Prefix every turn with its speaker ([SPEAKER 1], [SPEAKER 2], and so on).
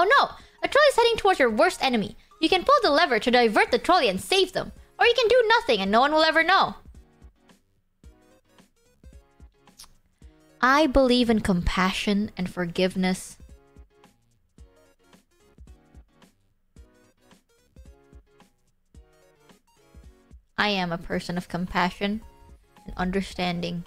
[SPEAKER 1] Oh no! A trolley is heading towards your worst enemy. You can pull the lever to divert the trolley and save them. Or you can do nothing and no one will ever know. I believe in compassion and forgiveness. I am a person of compassion and understanding.